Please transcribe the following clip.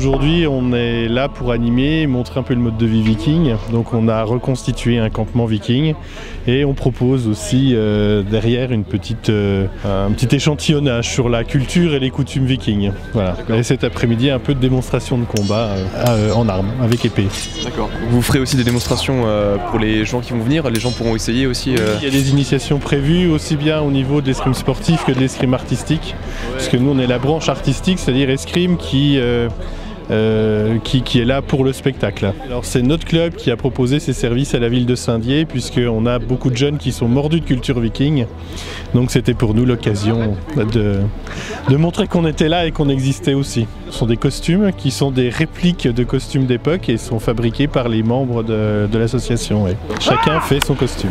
aujourd'hui, on est là pour animer, montrer un peu le mode de vie viking. Donc, on a reconstitué un campement viking et on propose aussi euh, derrière une petite, euh, un petit échantillonnage sur la culture et les coutumes vikings. Voilà. Et cet après-midi, un peu de démonstration de combat euh, en armes, avec épée. D'accord. Vous ferez aussi des démonstrations pour les gens qui vont venir Les gens pourront essayer aussi Il y a des initiations prévues aussi bien au niveau de l'escrime sportif que de l'escrime artistique. Parce que nous, on est la branche artistique, c'est-à-dire escrime qui euh, qui, est là pour le spectacle. Alors c'est notre club qui a proposé ses services à la ville de Saint-Dié puisqu'on a beaucoup de jeunes qui sont mordus de culture viking. Donc c'était pour nous l'occasion de montrer qu'on était là et qu'on existait aussi. Ce sont des costumes qui sont des répliques de costumes d'époque et sont fabriqués par les membres de, l'association. Chacun fait son costume.